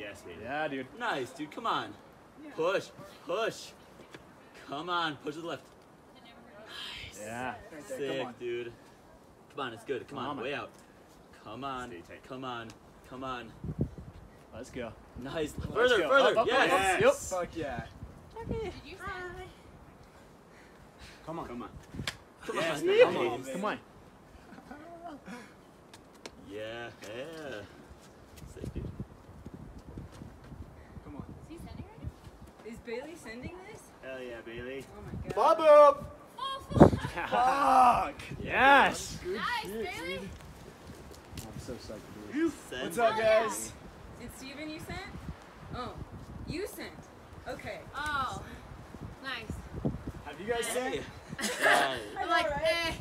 Bailey. Yeah, dude. Nice, dude. Come on. Push, push. Come on, push to the left. Yeah. Sick, come on. dude. Come on, it's good. Come Come on, on, way out. Come on, Stay tight. come on, come on. Let's go. Nice. Let's Further, go. further. Up, up, yes. up, Yep. Fuck yeah. Did you say? Come on. Come on. Come Yes, on. Come Come on. Oh, on, Come on. Yeah, yeah. Sick, dude. Come on. Is he sending right now? Is Bailey sending this? Hell yeah, Bailey. Oh my god. Bob Oh, Fuck. yes. Good nice, shit, Bailey. dude. I'm so psyched to do this. Send What's up, Hell yeah. guys? Did Steven you sent? Oh, you sent. Okay. Oh, nice. Have you guys sent? Hey. Yeah. I'm like, eh.